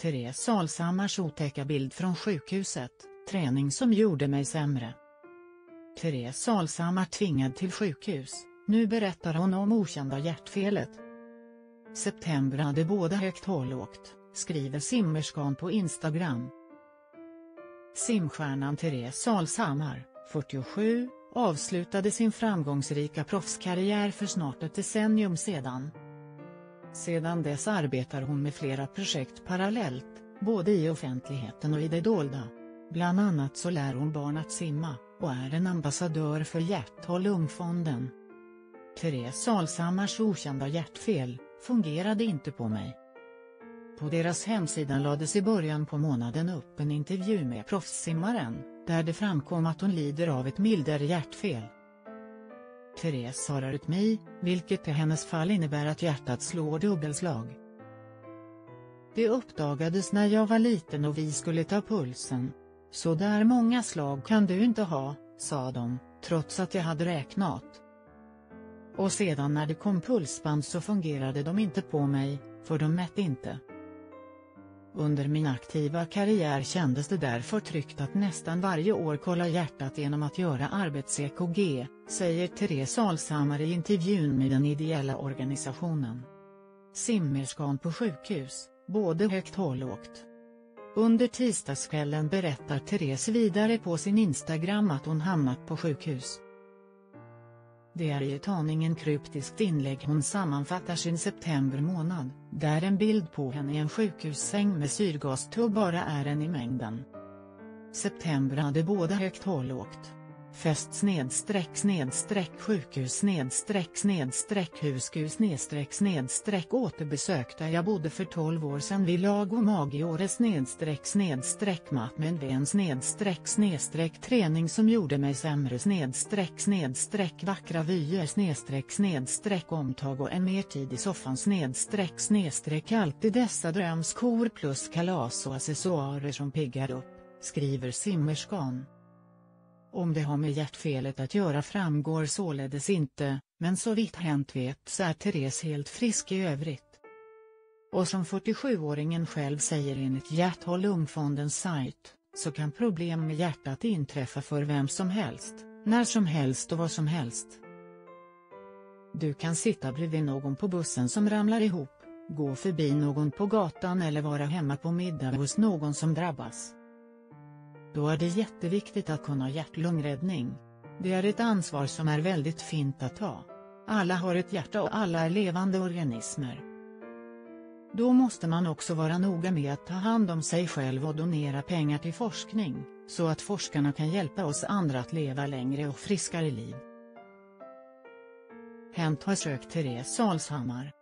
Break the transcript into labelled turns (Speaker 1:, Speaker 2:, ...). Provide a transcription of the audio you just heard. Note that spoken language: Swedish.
Speaker 1: Therese Alshammars otäcka bild från sjukhuset, träning som gjorde mig sämre. Therese Alshammar tvingad till sjukhus, nu berättar hon om okända hjärtfelet. September hade både högt och lågt, skriver simmerskan på Instagram. Simstjärnan Therese Alshammar, 47, avslutade sin framgångsrika proffskarriär för snart ett decennium sedan. Sedan dess arbetar hon med flera projekt parallellt, både i offentligheten och i det dolda. Bland annat så lär hon barn att simma, och är en ambassadör för Hjärt- och lungfonden. Therese Alshammars okända hjärtfel, fungerade inte på mig. På deras hemsida lades i början på månaden upp en intervju med proffssimmaren, där det framkom att hon lider av ett mildare hjärtfel. Therese har arytmi, vilket i hennes fall innebär att hjärtat slår dubbelslag. Det uppdagades när jag var liten och vi skulle ta pulsen. Så där många slag kan du inte ha, sa de, trots att jag hade räknat. Och sedan när det kom pulsband så fungerade de inte på mig, för de mätte inte. Under min aktiva karriär kändes det därför tryggt att nästan varje år kolla hjärtat genom att göra arbets-EKG, säger Therese Alshammar i intervjun med den ideella organisationen. Simmerskan på sjukhus, både högt och lågt. Under tisdagskvällen berättar Therese vidare på sin Instagram att hon hamnat på sjukhus. Det är i ett aningen kryptiskt inlägg hon sammanfattar sin september månad, där en bild på henne i en sjukhussäng med syrgastubb bara är en i mängden. September hade både högt och lågt. Fest snedstreck snedstreck sjukhus snedstreck snedstreck huskus snedstreck snedstreck återbesök där jag bodde för 12 år sedan vid Lago Maggiore snedstreck snedstreck mat med en vän snedstreck snedstreck träning som gjorde mig sämre snedstreck snedstreck vackra vyer snedstreck snedstreck omtag och en mer tid i soffan snedstreck snedstreck alltid dessa drömskor plus kalas och accessoarer som piggar upp, skriver simmerskan. Om det har med hjärtfelet att göra framgår således inte, men så vitt hänt vet så är Therese helt frisk i övrigt. Och som 47-åringen själv säger enligt Hjärt- och lungfondens sajt, så kan problem med hjärtat inträffa för vem som helst, när som helst och vad som helst. Du kan sitta bredvid någon på bussen som ramlar ihop, gå förbi någon på gatan eller vara hemma på middag hos någon som drabbas. Då är det jätteviktigt att kunna hjärt-lungräddning. Det är ett ansvar som är väldigt fint att ta. Alla har ett hjärta och alla är levande organismer. Då måste man också vara noga med att ta hand om sig själv och donera pengar till forskning, så att forskarna kan hjälpa oss andra att leva längre och friskare liv. Hänt har sökt Therese Alshammar.